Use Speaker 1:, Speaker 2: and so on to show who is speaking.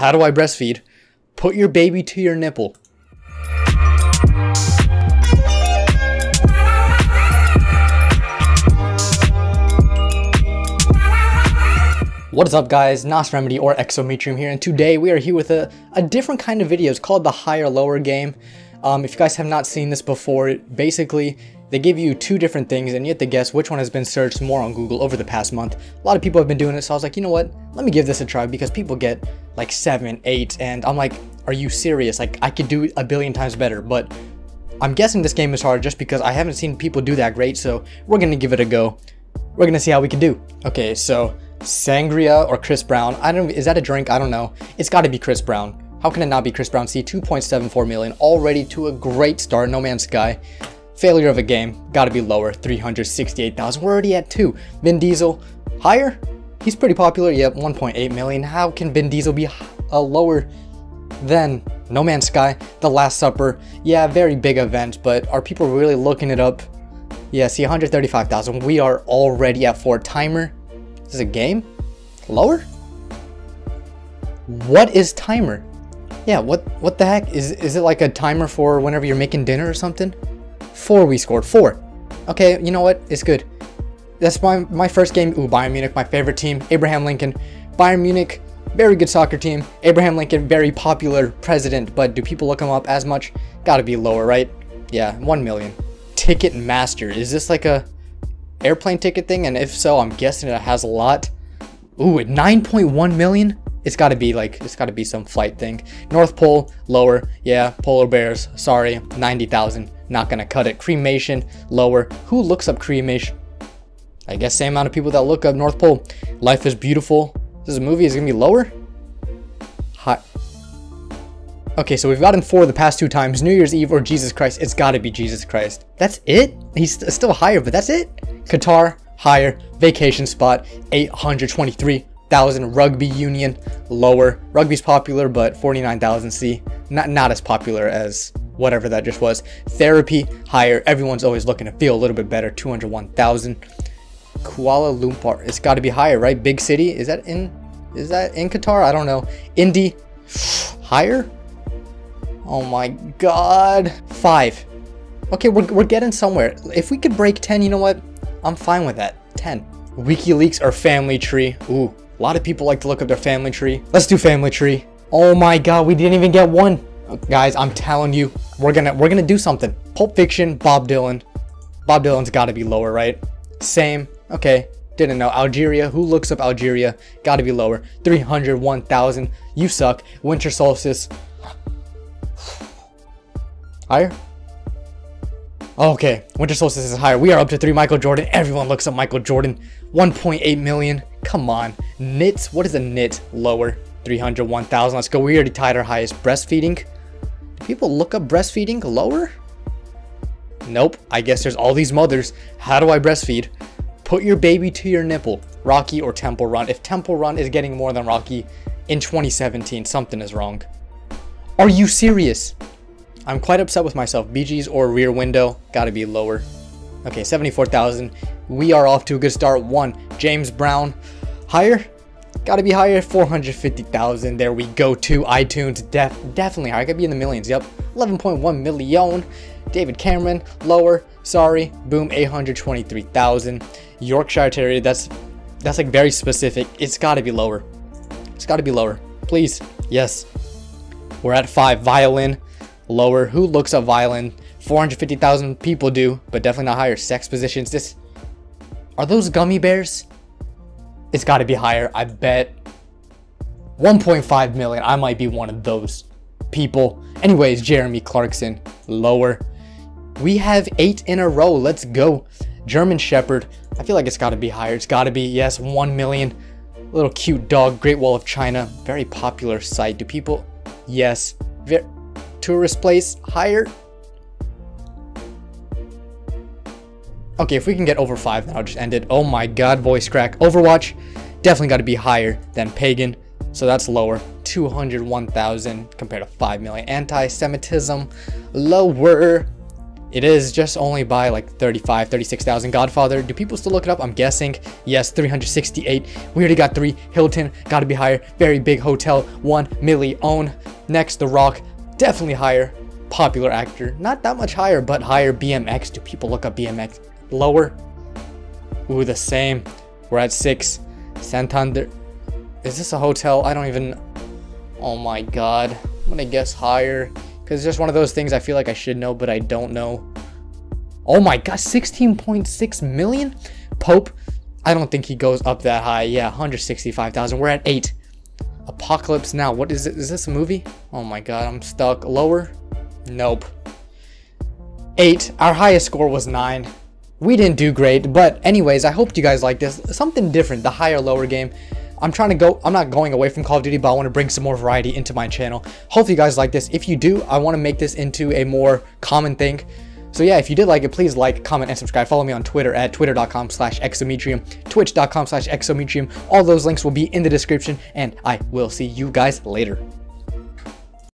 Speaker 1: How do I breastfeed? Put your baby to your nipple. What is up guys, Nas Remedy or Exometrium here, and today we are here with a, a different kind of video. It's called the higher lower game. Um, if you guys have not seen this before, basically they give you two different things and you have to guess which one has been searched more on Google over the past month. A lot of people have been doing it, so I was like, you know what, let me give this a try because people get like 7, 8, and I'm like, are you serious? Like, I could do a billion times better, but I'm guessing this game is hard just because I haven't seen people do that great, so we're gonna give it a go. We're gonna see how we can do. Okay, so Sangria or Chris Brown. I don't is that a drink? I don't know. It's got to be Chris Brown. How can it not be Chris Brown? See, 2.74 million already to a great start. No Man's Sky. Failure of a game. Got to be lower. 368,000. We're already at two. Vin Diesel higher. He's pretty popular. Yep, 1.8 million. How can Vin Diesel be a uh, lower than No Man's Sky? The Last Supper. Yeah, very big event, but are people really looking it up? Yeah, see, 135,000. We are already at four timer. This Is a game? Lower? What is timer? Yeah, what what the heck? Is is it like a timer for whenever you're making dinner or something? Four we scored. Four. Okay, you know what? It's good. That's my my first game. Ooh, Bayern Munich, my favorite team. Abraham Lincoln. Bayern Munich, very good soccer team. Abraham Lincoln, very popular president, but do people look him up as much? Gotta be lower, right? Yeah, one million. Ticketmaster. Is this like a airplane ticket thing? And if so, I'm guessing it has a lot. Ooh, at 9.1 million? It's gotta be like, it's gotta be some flight thing. North Pole, lower. Yeah, polar bears, sorry, 90,000. Not gonna cut it. Cremation, lower. Who looks up cremation? I guess same amount of people that look up North Pole. Life is beautiful. This is a movie is gonna be lower? High. Okay, so we've gotten four the past two times. New Year's Eve or Jesus Christ. It's gotta be Jesus Christ. That's it? He's still higher, but that's it? Qatar, higher. Vacation spot, 823,000. Rugby union, lower. Rugby's popular, but 49,000. See, not, not as popular as whatever that just was. Therapy, higher. Everyone's always looking to feel a little bit better, 201,000. Kuala Lumpur, it's got to be higher, right? Big city, is that in, is that in Qatar? I don't know. Indy, higher? Oh my god. Five. Okay, we're, we're getting somewhere. If we could break 10, you know what? I'm fine with that. 10. WikiLeaks or family tree. Ooh, a lot of people like to look up their family tree. Let's do family tree. Oh my god, we didn't even get one. Guys, I'm telling you, we're gonna we're gonna do something. Pulp Fiction, Bob Dylan. Bob Dylan's gotta be lower, right? Same. Okay. Didn't know. Algeria. Who looks up Algeria? Gotta be lower. 301,000. You suck. Winter solstice. Higher? Okay, Winter Solstice is higher. We are up to 3 Michael Jordan. Everyone looks up Michael Jordan. 1.8 million. Come on. Knits. What is a knit? Lower. 301,000. Let's go. We already tied our highest. Breastfeeding. Do people look up breastfeeding? Lower? Nope. I guess there's all these mothers. How do I breastfeed? Put your baby to your nipple. Rocky or Temple Run. If Temple Run is getting more than Rocky in 2017, something is wrong. Are you serious? I'm quite upset with myself. Bee Gees or Rear Window, gotta be lower. Okay, 74,000. We are off to a good start. One, James Brown. Higher? Gotta be higher. 450,000. There we go. Two, iTunes. Def definitely higher. Gotta be in the millions. Yep. 11.1 million. David Cameron. Lower. Sorry. Boom. 823,000. Yorkshire Terrier. That's that's like very specific. It's gotta be lower. It's gotta be lower. Please. Yes. We're at five. Violin lower. Who looks up violin? 450,000 people do, but definitely not higher. Sex positions. This are those gummy bears? It's got to be higher. I bet 1.5 million. I might be one of those people. Anyways, Jeremy Clarkson, lower. We have eight in a row. Let's go. German Shepherd. I feel like it's got to be higher. It's got to be, yes, 1 million. Little cute dog. Great Wall of China. Very popular site. Do people? Yes. Very tourist place higher. Okay, if we can get over 5, then I'll just end it. Oh my god, voice crack. Overwatch, definitely got to be higher than Pagan. So that's lower. 201,000 compared to 5 million. Anti-Semitism, lower. It is just only by like 35, 36,000. Godfather, do people still look it up? I'm guessing. Yes, 368. We already got three. Hilton, gotta be higher. Very big hotel, one million. Next, The Rock, definitely higher. Popular actor, not that much higher, but higher. BMX, do people look up BMX? Lower? Ooh, the same. We're at six. Santander. Is this a hotel? I don't even. Oh my god. I'm gonna guess higher. Because it's just one of those things I feel like I should know, but I don't know. Oh my god, 16.6 million? Pope, I don't think he goes up that high. Yeah, 165,000. We're at 8. Apocalypse Now. What is it? Is this a movie? Oh my god, I'm stuck. Lower? Nope. 8. Our highest score was 9. We didn't do great, but anyways, I hope you guys like this. Something different, the higher lower game. I'm trying to go, I'm not going away from Call of Duty, but I want to bring some more variety into my channel. Hopefully you guys like this. If you do, I want to make this into a more common thing. So yeah, if you did like it, please like, comment, and subscribe. Follow me on Twitter at twitter.com slash exometrium, twitch.com slash exometrium. All those links will be in the description, and I will see you guys later.